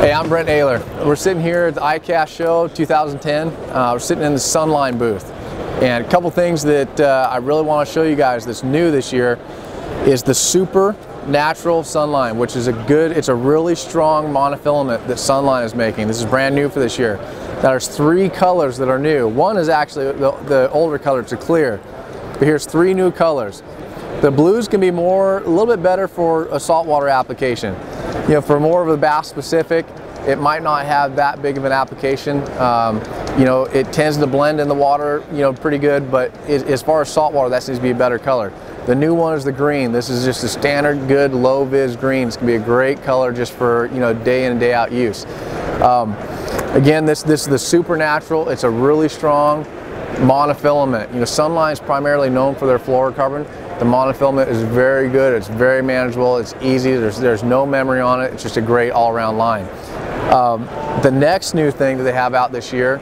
Hey, I'm Brent Ehrler. We're sitting here at the ICAST show 2010. Uh, we're sitting in the Sunline booth. And a couple things that uh, I really want to show you guys that's new this year is the Super Natural Sunline, which is a good, it's a really strong monofilament that Sunline is making. This is brand new for this year. There's three colors that are new. One is actually the, the older color, it's a clear. But here's three new colors. The blues can be more, a little bit better for a saltwater application. You know, for more of a bass specific, it might not have that big of an application. Um, you know, it tends to blend in the water, you know, pretty good, but it, as far as saltwater, that seems to be a better color. The new one is the green. This is just a standard good low vis green. It's gonna be a great color just for, you know, day in and day out use. Um, again, this, this is the supernatural. It's a really strong monofilament. You know, Sunline is primarily known for their fluorocarbon. The monofilament is very good. It's very manageable. It's easy. There's, there's no memory on it. It's just a great all-around line. Um, the next new thing that they have out this year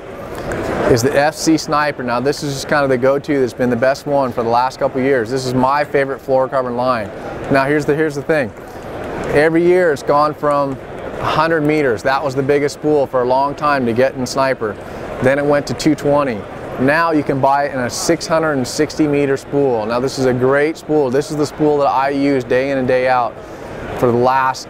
is the FC Sniper. Now this is just kind of the go-to that's been the best one for the last couple years. This is my favorite fluorocarbon line. Now here's the, here's the thing. Every year it's gone from 100 meters. That was the biggest spool for a long time to get in Sniper. Then it went to 220. Now you can buy it in a 660 meter spool. Now this is a great spool. This is the spool that I use day in and day out for the last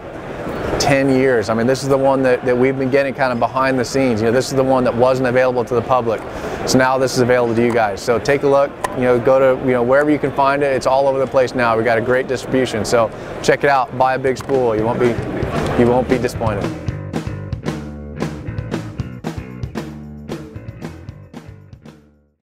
10 years. I mean, this is the one that, that we've been getting kind of behind the scenes. You know, this is the one that wasn't available to the public. So now this is available to you guys. So take a look, you know, go to, you know, wherever you can find it. It's all over the place now. We got a great distribution. So check it out, buy a big spool. You won't be, you won't be disappointed.